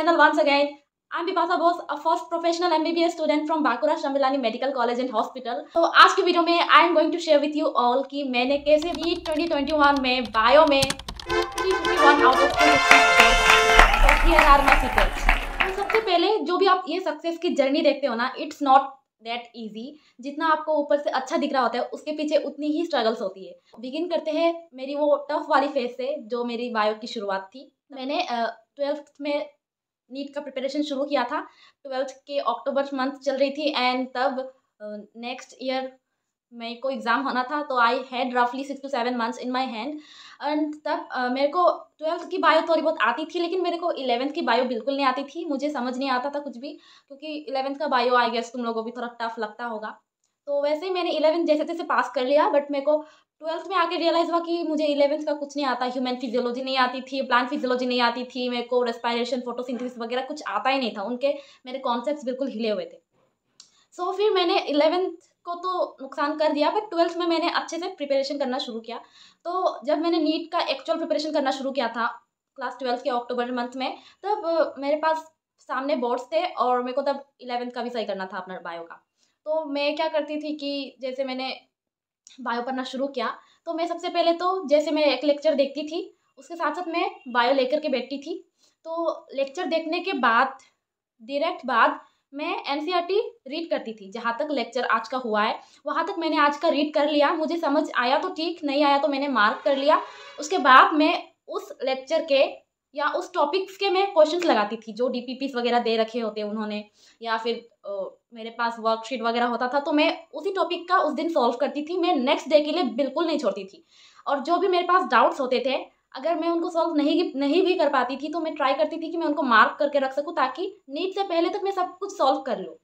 channel once again. I'm Bipasa Bose, a first professional MBBS student from Bakura Shamilani Medical College and Hospital. तो आज की video में I am going to share with you all कि मैंने कैसे NEET 2021 में bio में 351 out of 260 here are my secrets तो सबसे पहले जो भी आप ये सक्सेस की जर्नी देखते हो ना इट्स नॉट दैट ईजी जितना आपको ऊपर से अच्छा दिख रहा होता है उसके पीछे उतनी ही स्ट्रगल्स होती है बिगिन करते हैं मेरी वो टफ वाली फ़ेज़ से जो मेरी बायो की शुरुआत थी मैंने ट्वेल्थ में नीट का प्रिपरेशन शुरू किया था। ट्वेल्थ के अक्टूबर मंथ चल रही थी एंड तब नेक्स्ट ईयर मेरे को एग्ज़ाम होना था तो आई हैड रफली six two seven months in my hand and तब uh, मेरे को ट्वेल्थ की बायो थोड़ी बहुत आती थी लेकिन मेरे को इलेवेंथ की बायो बिल्कुल नहीं आती थी। मुझे समझ नहीं आता था कुछ भी क्योंकि इलेवंथ का बायो आई गेस तुम लोगों को भी थोड़ा टफ लगता होगा। तो वैसे ही मैंने इलेवेंथ जैसे तैसे पास कर लिया बट मेरे को ट्वेल्थ में आके रियलाइज़ हुआ कि मुझे इलेवेंथ का कुछ नहीं आता ह्यूमन फिजियोलॉजी नहीं आती थी प्लांट फिजियोलॉजी नहीं आती थी मेरे को रेस्पायरेशन फोटोसिंथेसिस वगैरह कुछ आता ही नहीं था उनके मेरे कॉन्सेप्ट बिल्कुल हिले हुए थे। सो so, फिर मैंने इलेवेंथ को तो नुकसान कर दिया बट ट्वेल्थ में मैंने अच्छे से प्रिपरेशन करना शुरू किया। तो जब मैंने नीट का एक्चुअल प्रिपरेशन करना शुरू किया था क्लास ट्वेल्थ के अक्टूबर मंथ में तब मेरे पास सामने बोर्ड्स थे और मेरे को तब इलेवेंथ का भी सही करना था अपना बायो का। तो मैं क्या करती थी कि जैसे मैंने बायो पढ़ना शुरू किया। तो मैं सबसे पहले तो जैसे मैं एक लेक्चर देखती थी, उसके साथ साथ मैं बायो लेकर के बैठती थी। तो लेक्चर देखने के बाद डायरेक्ट बाद मैं एन रीड करती थी, जहाँ तक लेक्चर आज का हुआ है। वहाँ तक मैंने आज का रीड कर लिया। मुझे समझ आया तो ठीक, नहीं आया तो मैंने मार्क कर लिया। उसके बाद मैं उस लेक्चर के या उस टॉपिक्स के मैं क्वेश्चंस लगाती थी, जो डी वगैरह दे रखे होते उन्होंने, या फिर मेरे पास वर्कशीट वगैरह होता था तो मैं उसी टॉपिक का उस दिन सॉल्व करती थी। मैं नेक्स्ट डे के लिए बिल्कुल नहीं छोड़ती थी। और जो भी मेरे पास डाउट्स होते थे, अगर मैं उनको सॉल्व नहीं नहीं भी कर पाती थी तो मैं ट्राई करती थी कि मैं उनको मार्क करके रख सकूँ ताकि नीट से पहले तक मैं सब कुछ सॉल्व कर लूँ।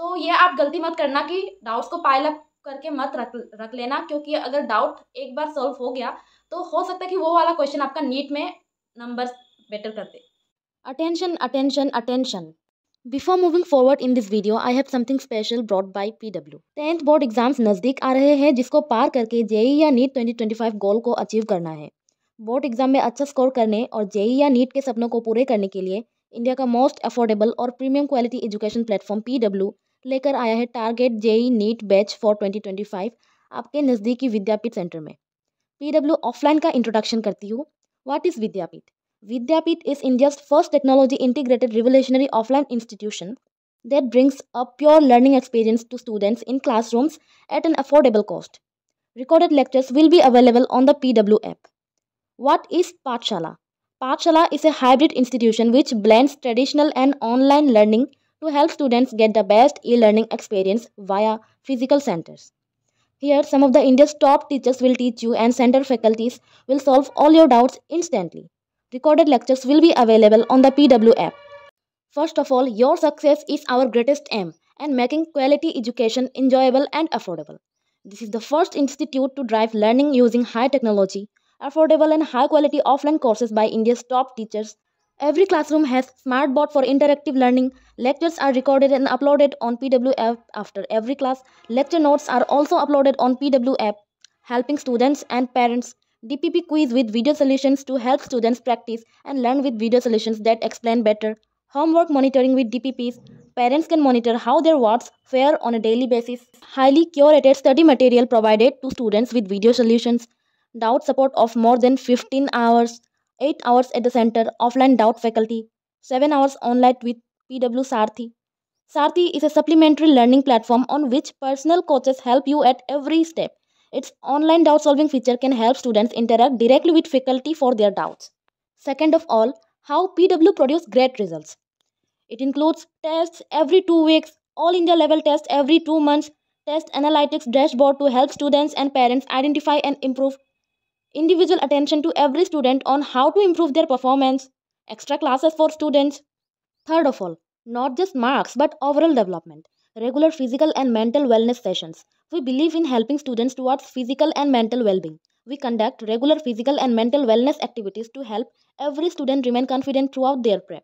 तो ये आप गलती मत करना कि डाउट्स को पाइल अप करके मत रख रख लेना, क्योंकि अगर डाउट एक बार सॉल्व हो गया तो हो सकता है कि वो वाला क्वेश्चन आपका नीट में नंबर बेटर कर दे। Attention attention attention before moving forward in this video I have something special brought by PW tenth board exams नज़दीक आ रहे हैं, जिसको पार करके जेई या नीट 2025 गोल को अचीव करना है। बोर्ड एग्ज़ाम में अच्छा स्कोर करने और जेई या नीट के सपनों को पूरे करने के लिए इंडिया का मोस्ट अफोर्डेबल और premium quality education platform P लेकर आया है target JEE NEET batch for 2025 आपके नज़दीकी विद्यापीठ सेंटर में। पीडब्ल्यू ऑफलाइन का इंट्रोडक्शन करती हूँ। What is Vidyapeeth? Vidyapeeth is India's first technology integrated revolutionary offline institution that brings a pure learning experience to students in classrooms at an affordable cost. Recorded lectures will be available on the PW app. What is Pathshala? Pathshala is a hybrid institution which blends traditional and online learning to help students get the best e-learning experience via physical centers. Here, some of the India's top teachers will teach you and center faculties will solve all your doubts instantly. Recorded lectures will be available on the PW app. First of all, your success is our greatest aim and making quality education enjoyable and affordable. This is the first institute to drive learning using high technology, affordable and high quality offline courses by India's top teachers. Every classroom has smartboard for interactive learning. Lectures are recorded and uploaded on PW app after every class. Lecture notes are also uploaded on PW app, helping students and parents DPP quiz with video solutions to help students practice and learn with video solutions that explain better. Homework monitoring with DPPs. Parents can monitor how their wards fare on a daily basis. Highly curated study material provided to students with video solutions. Doubt support of more than 15 hours. 8 hours at the center, offline doubt faculty. 7 hours online with PW Sarthi. Sarthi is a supplementary learning platform on which personal coaches help you at every step. Its online doubt solving feature can help students interact directly with faculty for their doubts. Second of all, how PW produce great results. It includes tests every two weeks, all India level tests every two months, test analytics dashboard to help students and parents identify and improve individual attention to every student on how to improve their performance, extra classes for students. Third of all, not just marks but overall development, regular physical and mental wellness sessions, we believe in helping students towards physical and mental well-being. We conduct regular physical and mental wellness activities to help every student remain confident throughout their prep.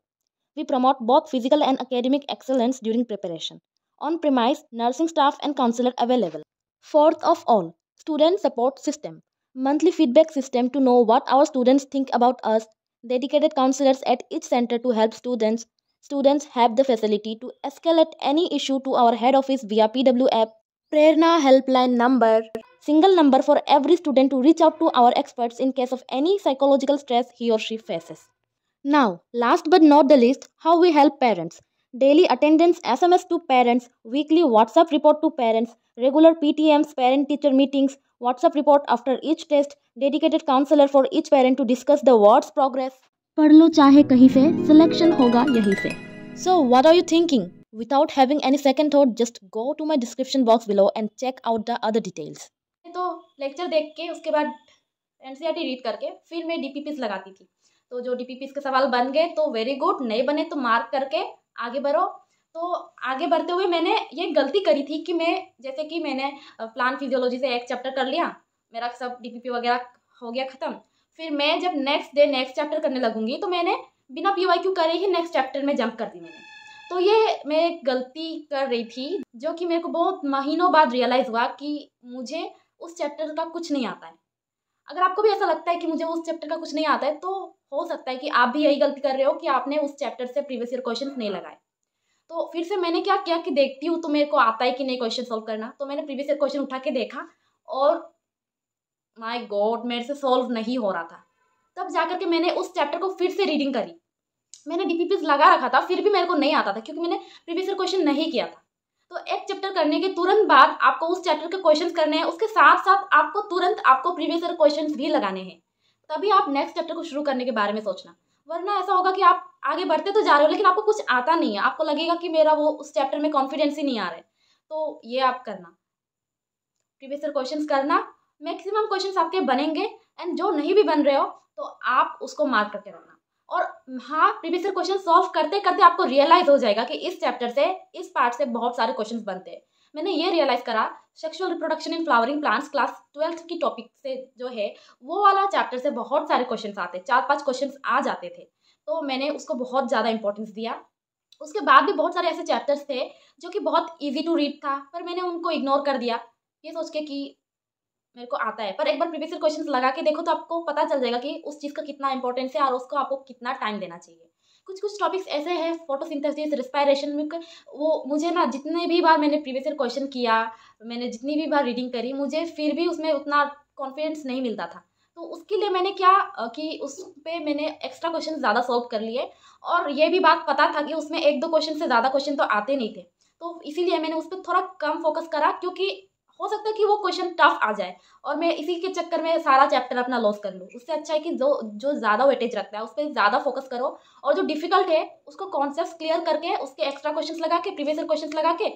We promote both physical and academic excellence during preparation. On premise, nursing staff and counselor available. Fourth of all, student support system. Monthly feedback system to know what our students think about us. Dedicated counselors at each center to help students students have the facility to escalate any issue to our head office via PW app, Prerna helpline number single number for every student to reach out to our experts in case of any psychological stress he और she faces now last but not the list how we help parents daily attendance S M S to parents weekly WhatsApp report to parents regular P T Ms parent teacher meetings WhatsApp report after each test dedicated counsellor for each parent to discuss the words progress पढ़ लो चाहे कहीं से selection होगा यहीं से। So what are you thinking without having any second thought just go to my description box below and check out the other details तो lecture देख के, उसके बाद एनसीईआरटी रीड करके, फिर मैं डीपीपीस लगाती थी। तो जो डीपीपीस के सवाल बन गए तो वेरी गुड नहीं बने तो मार्क करके आगे बढ़ो। तो आगे बढ़ते हुए मैंने ये गलती करी थी कि मैं, जैसे कि मैंने प्लान फिजियोलॉजी से एक चैप्टर कर लिया, मेरा सब डीपीपी वगैरह हो गया ख़त्म। फिर मैं जब नेक्स्ट डे नेक्स्ट चैप्टर करने लगूँगी तो मैंने बिना पी वाई क्यू करे ही नेक्स्ट चैप्टर में जंप कर दी मैंने। तो ये मैं एक गलती कर रही थी, जो कि मेरे को बहुत महीनों बाद रियलाइज़ हुआ कि मुझे उस चैप्टर का कुछ नहीं आता है। अगर आपको भी ऐसा लगता है कि मुझे उस चैप्टर का कुछ नहीं आता है तो हो सकता है कि आप भी यही गलती कर रहे हो कि आपने उस चैप्टर से प्रीवियस ईयर क्वेश्चन नहीं लगाए। तो फिर से मैंने क्या किया कि देखती हूँ तो मेरे को आता है कि नहीं क्वेश्चन सॉल्व करना। तो मैंने प्रीवियस ईयर क्वेश्चन उठा के देखा और माय गॉड मेरे से सॉल्व नहीं हो रहा था। तब जाकर के मैंने उस चैप्टर को फिर से रीडिंग करी। मैंने डीपीपीज लगा रखा था, फिर भी मेरे को नहीं आता था, क्योंकि मैंने प्रीवियस क्वेश्चन नहीं किया था। तो एक चैप्टर करने के तुरंत बाद आपको उस चैप्टर के क्वेश्चंस करने हैं, उसके साथ साथ आपको तुरंत आपको प्रीवियस ईयर क्वेश्चंस भी लगाने हैं। तभी आप नेक्स्ट चैप्टर को शुरू करने के बारे में सोचना। वरना ऐसा होगा कि आप आगे बढ़ते तो जा रहे हो, लेकिन आपको कुछ आता नहीं है। आपको लगेगा कि मेरा वो उस चैप्टर में कॉन्फिडेंस ही नहीं आ रहा है। तो ये आप करना। प्रीवियस ईयर क्वेश्चन करना। मैक्सिमम क्वेश्चन आपके बनेंगे एंड जो नहीं भी बन रहे हो तो आप उसको मार्क करके रखना। और हाँ प्रीवियस ईयर क्वेश्चन सॉल्व करते करते आपको रियलाइज़ हो जाएगा कि इस चैप्टर से, इस पार्ट से बहुत सारे क्वेश्चंस बनते हैं। मैंने ये रियलाइज़ करा sexual reproduction in flowering plants class twelfth की टॉपिक से जो है, वो वाला चैप्टर से बहुत सारे क्वेश्चन आते, चार पाँच क्वेश्चन आ जाते थे। तो मैंने उसको बहुत ज़्यादा इंपॉर्टेंस दिया। उसके बाद भी बहुत सारे ऐसे चैप्टर्स थे जो कि बहुत ईजी टू रीड था, पर मैंने उनको इग्नोर कर दिया। ये सोच के कि मेरे को आता है। पर एक बार प्रीवियस क्वेश्चन लगा के देखो तो आपको पता चल जाएगा कि उस चीज़ का कितना इंपॉर्टेंस है और उसको आपको कितना टाइम देना चाहिए। कुछ कुछ टॉपिक्स ऐसे हैं फोटोसिंथेसिस रिस्पायरेशन में वो मुझे ना जितने भी बार मैंने प्रीवियस क्वेश्चन किया, मैंने जितनी भी बार रीडिंग करी, मुझे फिर भी उसमें उतना कॉन्फिडेंस नहीं मिलता था। तो उसके लिए मैंने क्या कि उस पर मैंने एक्स्ट्रा क्वेश्चन ज़्यादा सॉल्व कर लिए और ये भी बात पता था कि उसमें एक दो क्वेश्चन से ज़्यादा क्वेश्चन तो आते नहीं थे। तो इसीलिए मैंने उस पर थोड़ा कम फोकस करा क्योंकि हो सकता है कि वो क्वेश्चन टफ आ जाए। और मैं इसी के चक्कर में सारा चैप्टर अपना लॉस कर लूँ। उससे अच्छा है कि जो जो ज़्यादा वेटेज रखता है, उस पर ज़्यादा फोकस करो। और जो डिफ़िकल्ट है, उसको कॉन्सेप्ट क्लियर करके, उसके एक्स्ट्रा क्वेश्चन लगा के प्रीवियस क्वेश्चन लगा के,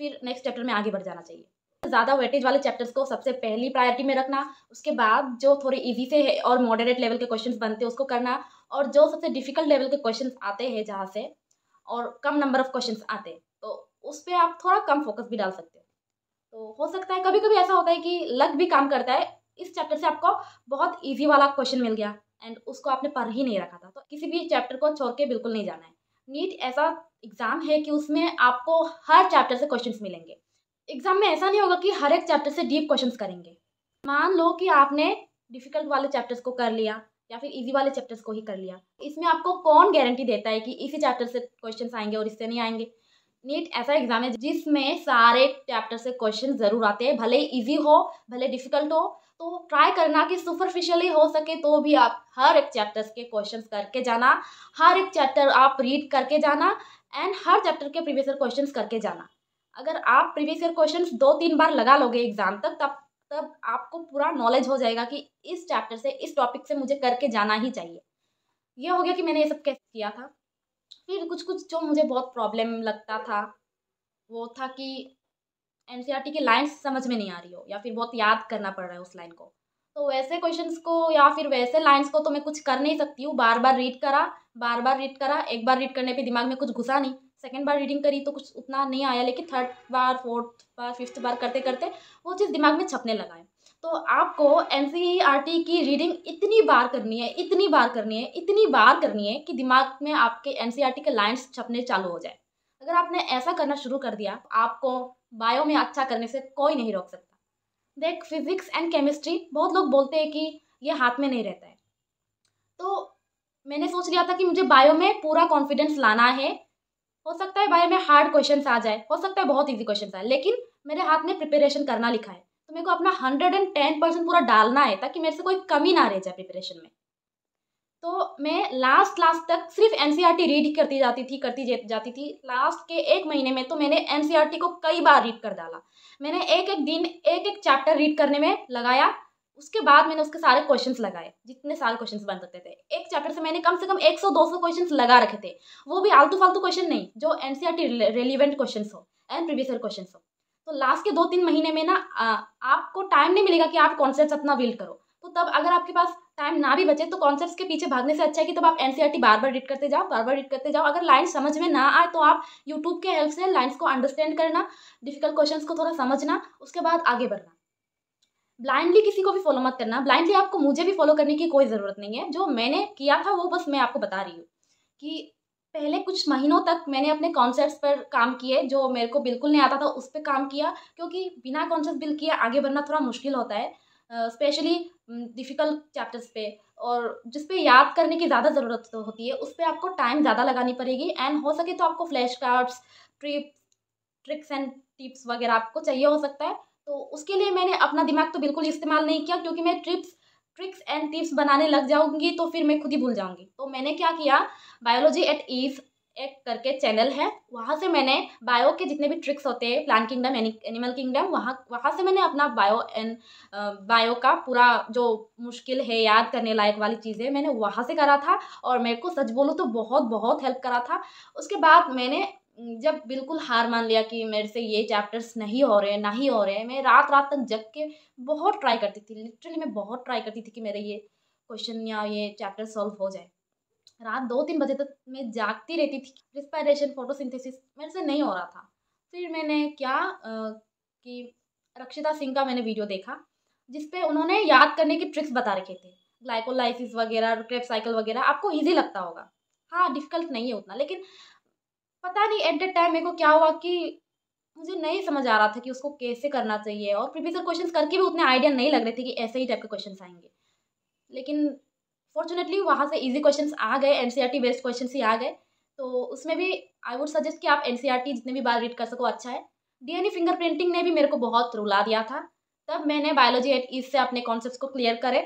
फिर नेक्स्ट चैप्टर में आगे बढ़ जाना चाहिए। ज़्यादा वेटेज वाले चैप्टर्स को सबसे पहली प्रायोरिटी में रखना, उसके बाद जो थोड़े इजी से है और मॉडरेट लेवल के क्वेश्चंस बनते हैं, उसको करना। और जो सबसे डिफ़िकल्ट लेवल के क्वेश्चंस आते हैं जहाँ से, और कम नंबर ऑफ़ क्वेश्चंस आते हैं तो उस पर आप थोड़ा कम फोकस भी डाल सकते हो। तो हो सकता है कभी कभी ऐसा होता है कि लक भी काम करता है। इस चैप्टर से आपको बहुत ईजी वाला क्वेश्चन मिल गया एंड उसको आपने पढ़ ही नहीं रखा था। तो किसी भी चैप्टर को छोड़ के बिल्कुल नहीं जाना है। नीट ऐसा एग्ज़ाम है कि उसमें आपको हर चैप्टर से क्वेश्चंस मिलेंगे। एग्ज़ाम में ऐसा नहीं होगा कि हर एक चैप्टर से डीप क्वेश्चंस करेंगे। मान लो कि आपने डिफ़िकल्ट वाले चैप्टर्स को कर लिया या फिर इजी वाले चैप्टर्स को ही कर लिया। इसमें आपको कौन गारंटी देता है कि इसी चैप्टर से क्वेश्चंस आएँगे और इससे नहीं आएँगे? नीट ऐसा एग्ज़ाम है जिसमें सारे चैप्टर से क्वेश्चन ज़रूर आते हैं। भले इजी हो, भले डिफ़िकल्ट हो तो ट्राई करना कि सुपरफिशियली हो सके तो भी आप हर एक चैप्टर्स के क्वेश्चंस करके जाना, हर एक चैप्टर आप रीड करके जाना एंड हर चैप्टर के प्रीवियस ईयर क्वेश्चंस करके जाना। अगर आप प्रीवियस ईयर क्वेश्चंस दो तीन बार लगा लोगे एग्ज़ाम तक, तब तब आपको पूरा नॉलेज हो जाएगा कि इस चैप्टर से, इस टॉपिक से मुझे करके जाना ही चाहिए। ये हो गया कि मैंने ये सब कैसे किया था। फिर कुछ कुछ जो मुझे बहुत प्रॉब्लम लगता था, वो था कि एन की लाइन्स समझ में नहीं आ रही हो, या फिर बहुत याद करना पड़ रहा है उस लाइन को। तो वैसे क्वेश्चंस को, या फिर वैसे लाइन्स को तो मैं कुछ कर नहीं सकती हूँ। बार बार रीड करा बार बार रीड करा, एक बार रीड करने पे दिमाग में कुछ घुसा नहीं। सेकेंड बार रीडिंग करी तो कुछ उतना नहीं आया, लेकिन थर्ड बार फोर्थ बार फिफ्थ बार करते करते वो चीज़ दिमाग में छपने लगा है। तो आपको एन e की रीडिंग इतनी बार करनी है, इतनी बार करनी है, इतनी बार करनी है कि दिमाग में आपके एन e के लाइन्स छपने चालू हो जाए। अगर आपने ऐसा करना शुरू कर दिया, आपको बायो में अच्छा करने से कोई नहीं रोक सकता। देख फिजिक्स एंड केमिस्ट्री बहुत लोग बोलते हैं कि ये हाथ में नहीं रहता है। तो मैंने सोच लिया था कि मुझे बायो में पूरा कॉन्फिडेंस लाना है। हो सकता है बायो में हार्ड क्वेश्चन आ जाए, हो सकता है बहुत ईजी क्वेश्चन आए, लेकिन मेरे हाथ में प्रिपरेशन करना लिखा है। तो मेरे को अपना हंड्रेड एंड टेन परसेंट पूरा डालना है, ताकि मेरे से कोई कमी ना रह जाए प्रिपरेशन में। तो मैं लास्ट लास्ट तक सिर्फ़ एनसीईआरटी रीड करती जाती थी, करती जाती थी। लास्ट के एक महीने में तो मैंने एनसीईआरटी को कई बार रीड कर डाला। मैंने एक एक दिन, एक एक चैप्टर रीड करने में लगाया। उसके बाद मैंने उसके सारे क्वेश्चंस लगाए, जितने सारे क्वेश्चंस बन सकते थे। एक चैप्टर से मैंने कम से कम 100 200 क्वेश्चन लगा रखे थे। वो भी आलतू फालतू क्वेश्चन नहीं, जो एनसीईआरटी रेलिवेंट क्वेश्चन हो एंड प्रीवियस क्वेश्चन हो। तो लास्ट के दो तीन महीने में ना आपको टाइम नहीं मिलेगा कि आप कॉन्सेप्ट अपना बिल्ड करो। तो तब अगर आपके पास टाइम ना भी बचे तो कॉन्सेप्ट के पीछे भागने से अच्छा है कि तब आप एनसीईआरटी बार बार रीड करते जाओ बार बार रीड करते जाओ। अगर लाइन समझ में ना आए तो आप यूट्यूब के हेल्प से लाइन्स को अंडरस्टैंड करना डिफ़िकल्ट क्वेश्चन को थोड़ा समझना, उसके बाद आगे बढ़ना। ब्लाइंडली किसी को भी फॉलो मत करना। ब्लाइंडली आपको मुझे भी फॉलो करने की कोई ज़रूरत नहीं है। जो मैंने किया था, वो बस मैं आपको बता रही हूँ कि पहले कुछ महीनों तक मैंने अपने कॉन्सेप्ट पर काम किए, जो मेरे को बिल्कुल नहीं आता था, उस पर काम किया, क्योंकि बिना कॉन्सेप्ट बिल किए आगे बढ़ना थोड़ा मुश्किल होता है स्पेशली डिफ़िकल्ट चैप्टर्स पे, और जिस पे याद करने की ज़्यादा ज़रूरत होती है, उस पर आपको टाइम ज़्यादा लगानी पड़ेगी एंड हो सके तो आपको flash cards trip tricks and tips वगैरह आपको चाहिए हो सकता है तो उसके लिए मैंने अपना दिमाग तो बिल्कुल इस्तेमाल नहीं किया, क्योंकि मैं ट्रिप्स ट्रिक्स एंड टिप्स बनाने लग जाऊँगी तो फिर मैं खुद ही भूल जाऊँगी। तो मैंने क्या किया बायोलॉजी एट ईज एक करके चैनल है, वहाँ से मैंने बायो के जितने भी ट्रिक्स होते हैं प्लांट किंगडम एनिमल किंगडम वहाँ वहाँ से मैंने अपना बायो एंड बायो का पूरा जो मुश्किल है, याद करने लायक वाली चीज़ें मैंने वहाँ से करा था, और मेरे को सच बोलूँ तो बहुत बहुत हेल्प करा था। उसके बाद मैंने जब बिल्कुल हार मान लिया कि मेरे से ये चैप्टर्स नहीं हो रहे ना ही हो रहे मैं रात रात तक जग के बहुत ट्राई करती थी लिटरली मैं बहुत ट्राई करती थी कि मेरे ये क्वेश्चन या ये चैप्टर सॉल्व हो जाए। रात दो तीन बजे तक मैं जागती रहती थी रिस्पायरेशन फोटोसिंथेसिस मेरे से नहीं हो रहा था। फिर मैंने क्या आ, कि रक्षिता सिंह का मैंने वीडियो देखा जिसपे उन्होंने याद करने के ट्रिक्स बता रखे थे। ग्लाइकोलाइसिस वगैरह क्रेप साइकिल वगैरह आपको ईजी लगता होगा। हाँ डिफ़िकल्ट नहीं है उतना लेकिन पता नहीं एट द टाइम मेरे को क्या हुआ कि मुझे नहीं समझ आ रहा था कि उसको कैसे करना चाहिए। और प्रीवियस क्वेश्चन करके भी उतने आइडिया नहीं लग रहे थे कि ऐसे ही टाइप के क्वेश्चन आएँगे। लेकिन फॉर्चुनेटली वहाँ से इजी क्वेश्चंस आ गए एन बेस्ड क्वेश्चन ही आ गए। तो उसमें भी आई वुड सजेस्ट कि आप एन e जितने भी बार रीड कर सको अच्छा है। डीएनए फिंगरप्रिंटिंग ने भी मेरे को बहुत रुला दिया था। तब मैंने बायोलॉजी एट ईज से अपने कॉन्सेप्ट को क्लियर करे।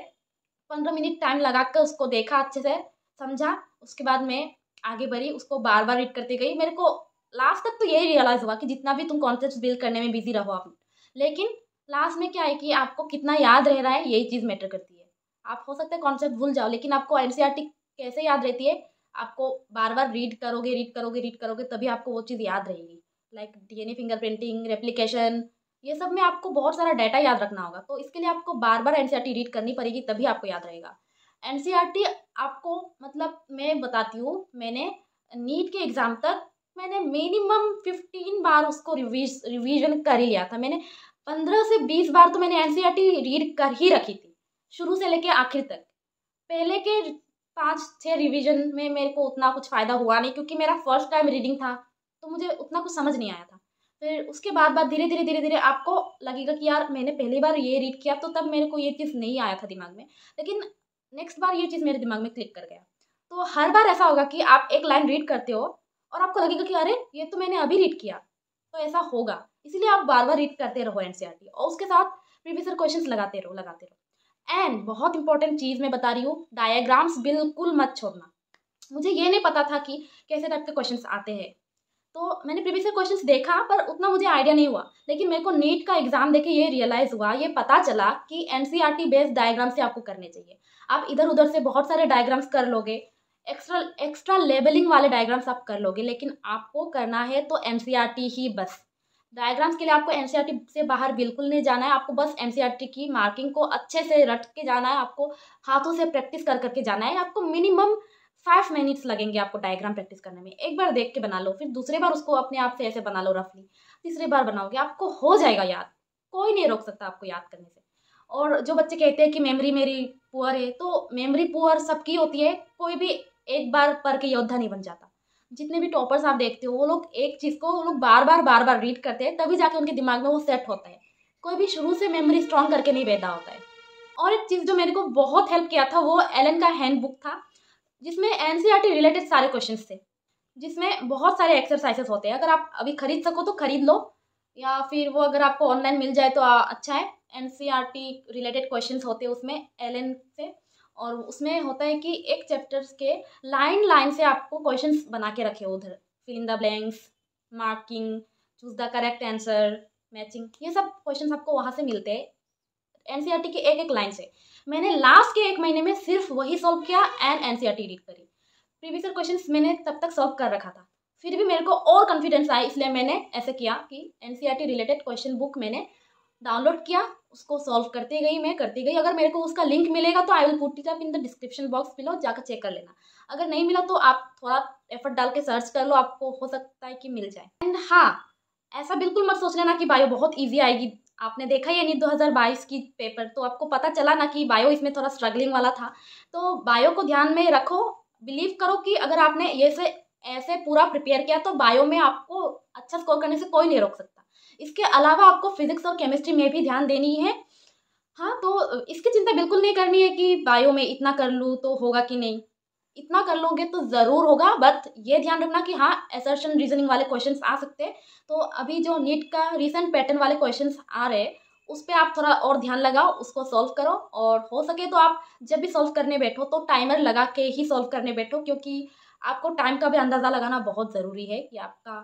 पंद्रह मिनट टाइम लगा कर उसको देखा अच्छे से, समझा। उसके बाद मैं आगे बढ़ी, उसको बार बार रीड करती गई। मेरे को लास्ट तक तो यही रियलाइज़ हुआ कि जितना भी तुम कॉन्सेप्ट बिल्ड करने में बिज़ी रहो आप। लेकिन लास्ट में क्या है कि आपको कितना याद रह रहा है, यही चीज़ मैटर करती है। आप हो सकता है कॉन्सेप्ट भूल जाओ, लेकिन आपको एन कैसे याद रहती है, आपको बार बार रीड करोगे रीड करोगे रीड करोगे, तभी आपको वो चीज़ याद रहेगी। लाइक डीएनए फिंगरप्रिंटिंग रेप्लीकेशन ये सब में आपको बहुत सारा डाटा याद रखना होगा। तो इसके लिए आपको बार बार एन रीड करनी पड़ेगी, तभी आपको याद रहेगा। एन e आपको मतलब मैं बताती हूँ, मैंने नीट के एग्ज़ाम तक मैंने मिनिमम फिफ्टीन बार उसको रिवीज रिवीजन कर ही लिया था। मैंने पंद्रह से बीस बार तो मैंने एन रीड कर ही रखी थी, शुरू से लेके आखिर तक। पहले के पाँच छः रिवीजन में मेरे को उतना कुछ फ़ायदा हुआ नहीं, क्योंकि मेरा फ़र्स्ट टाइम रीडिंग था तो मुझे उतना कुछ समझ नहीं आया था। फिर उसके बाद बाद धीरे धीरे धीरे धीरे आपको लगेगा कि यार, मैंने पहली बार ये रीड किया तो तब मेरे को ये चीज़ नहीं आया था दिमाग में। लेकिन नेक्स्ट बार ये चीज़ मेरे दिमाग में क्लिक कर गया। तो हर बार ऐसा होगा कि आप एक लाइन रीड करते हो और आपको लगेगा कि अरे, ये तो मैंने अभी रीड किया। तो ऐसा होगा। इसीलिए आप बार बार रीड करते रहो एन और उसके साथ प्रीवियस क्वेश्चन लगाते रहो लगाते रहो। एंड बहुत इंपॉर्टेंट चीज़ मैं बता रही हूँ डायग्राम्स बिल्कुल मत छोड़ना। मुझे ये नहीं पता था कि कैसे टाइप के क्वेश्चंस आते हैं। तो मैंने प्रीवियस क्वेश्चंस देखा, पर उतना मुझे आइडिया नहीं हुआ। लेकिन मेरे को नीट का एग्ज़ाम देके ये रियलाइज़ हुआ, ये पता चला कि एन बेस्ड डायग्राम से आपको करने चाहिए। आप इधर उधर से बहुत सारे डायग्राम्स कर लोगे एक्स्ट्रा एक्स्ट्रा लेबलिंग वाले डायग्राम्स आप कर लोगे, लेकिन आपको करना है तो एन ही बस। डायग्राम्स के लिए आपको एन e से बाहर बिल्कुल नहीं जाना है, आपको बस एन e की मार्किंग को अच्छे से रट के जाना है, आपको हाथों से प्रैक्टिस कर करके जाना है, आपको मिनिमम फाइव मिनट्स लगेंगे आपको डायग्राम प्रैक्टिस करने में। एक बार देख के बना लो, फिर दूसरे बार उसको अपने आप से ऐसे बना लो रफली। तीसरी बार बनाओगे, आपको हो जाएगा याद। कोई नहीं रोक सकता आपको याद करने से। और जो बच्चे कहते हैं कि मेमोरी मेरी पुअर है तो मेमोरी पुअर सबकी होती है, कोई भी एक बार पढ़ के योद्धा नहीं बन जाता। जितने भी टॉपर्स आप देखते हो, वो लोग एक चीज़ को, वो लोग बार बार बार बार रीड करते हैं, तभी जाके उनके दिमाग में वो सेट होता है। कोई भी शुरू से मेमोरी स्ट्रॉन्ग करके नहीं पैदा होता है। और एक चीज़ जो मेरे को बहुत हेल्प किया था, वो एलन का हैंड बुक था। जिसमें एन रिलेटेड सारे क्वेश्चन थे। जिसमें बहुत सारे एक्सरसाइजेस होते हैं। अगर आप अभी खरीद सको तो खरीद लो। या फिर वो अगर आपको ऑनलाइन मिल जाए तो आ, अच्छा है। एन रिलेटेड क्वेश्चन होते हैं उसमें LN से। और उसमें होता है कि एक चैप्टर्स के लाइन लाइन से आपको क्वेश्चंस बना के रखे उधर। Fill in the blanks marking choose the correct answer matching ये सब क्वेश्चन आपको वहाँ से मिलते हैं। एन के एक एक लाइन से। मैंने लास्ट के एक महीने में सिर्फ़ वही सॉल्व किया एंड एन रीड करी। प्रीवियस क्वेश्चन मैंने तब तक सॉल्व कर रखा था। फिर भी मेरे को और कॉन्फिडेंस आया, इसलिए मैंने ऐसे किया कि एन रिलेटेड क्वेश्चन बुक मैंने डाउनलोड किया, उसको सॉल्व करती गई, मैं करती गई। अगर मेरे को उसका लिंक मिलेगा तो I will put it up in the description box below जाकर चेक कर लेना। अगर नहीं मिला तो आप थोड़ा एफर्ट डाल के सर्च कर लो, आपको हो सकता है कि मिल जाए। एंड हाँ ऐसा बिल्कुल मत सोच लेना कि बायो बहुत ईजी आएगी। आपने देखा ही नहीं 2022 की पेपर तो आपको पता चला ना कि बायो इसमें थोड़ा स्ट्रगलिंग वाला था। तो बायो को ध्यान में रखो बिलीव करो कि अगर आपने ये से, ऐसे पूरा प्रिपेयर किया तो बायो में आपको अच्छा स्कोर करने से कोई नहीं रोक सकता। इसके अलावा आपको फिजिक्स और केमिस्ट्री में भी ध्यान देनी है। हाँ तो इसकी चिंता बिल्कुल नहीं करनी है कि बायो में इतना कर लूँ तो होगा कि नहीं। इतना कर लोगे तो ज़रूर होगा बट ये ध्यान रखना कि हाँ एसर्शन रीजनिंग वाले क्वेश्चन आ सकते हैं। तो अभी जो नीट का रिसेंट पैटर्न वाले क्वेश्चन आ रहे हैं, उस पर आप थोड़ा और ध्यान लगाओ, उसको सॉल्व करो और हो सके तो आप जब भी सॉल्व करने बैठो तो टाइमर लगा के ही सॉल्व करने बैठो, क्योंकि आपको टाइम का भी अंदाज़ा लगाना बहुत ज़रूरी है कि आपका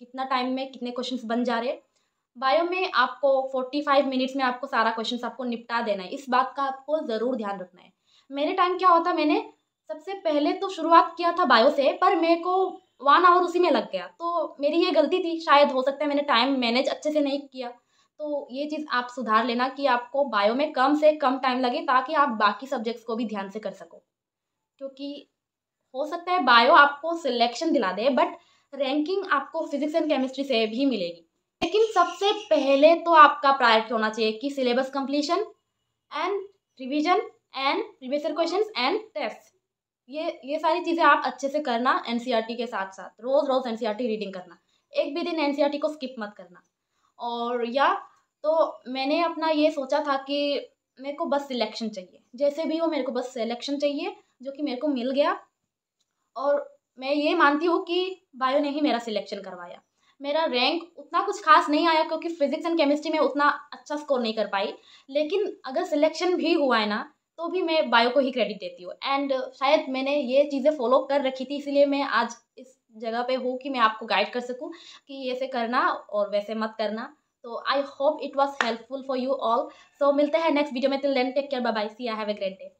कितना टाइम में कितने क्वेश्चन बन जा रहे हैं। बायो में आपको फोर्टी फाइव मिनट्स में आपको सारा क्वेश्चन आपको निपटा देना है। इस बात का आपको ज़रूर ध्यान रखना है। मेरे टाइम क्या होता मैंने? सबसे पहले तो शुरुआत किया था बायो से, पर मेरे को वन आवर उसी में लग गया। तो मेरी ये गलती थी, शायद हो सकता है मैंने टाइम मैनेज अच्छे से नहीं किया। तो ये चीज़ आप सुधार लेना कि आपको बायो में कम से कम टाइम लगे, ताकि आप बाकी सब्जेक्ट्स को भी ध्यान से कर सको। क्योंकि हो सकता है बायो आपको सिलेक्शन दिला दे बट रैंकिंग आपको फिजिक्स एंड केमिस्ट्री से भी मिलेगी। लेकिन सबसे पहले तो आपका प्रायोरिटी होना चाहिए कि syllabus completion and revision and previous questions and test ये ये सारी चीज़ें आप अच्छे से करना एन e के साथ साथ, रोज़ रोज़ एन रीडिंग e करना। एक भी दिन एन e को स्किप मत करना। और या तो मैंने अपना ये सोचा था कि मेरे को बस सिलेक्शन चाहिए। जैसे भी हो मेरे को बस सिलेक्शन चाहिए, जो कि मेरे को मिल गया। और मैं ये मानती हूँ कि बायो ने ही मेरा सिलेक्शन करवाया। मेरा रैंक उतना कुछ खास नहीं आया, क्योंकि फिजिक्स एंड केमिस्ट्री में उतना अच्छा स्कोर नहीं कर पाई। लेकिन अगर सिलेक्शन भी हुआ है ना तो भी मैं बायो को ही क्रेडिट देती हूँ। एंड शायद मैंने ये चीज़ें फॉलो कर रखी थी, इसलिए मैं आज इस जगह पे हूँ कि मैं आपको गाइड कर सकूँ कि ऐसे करना और वैसे मत करना। तो I hope it was helpful for you all so मिलते हैं नेक्स्ट वीडियो में. Till then take care bye bye see I have a great day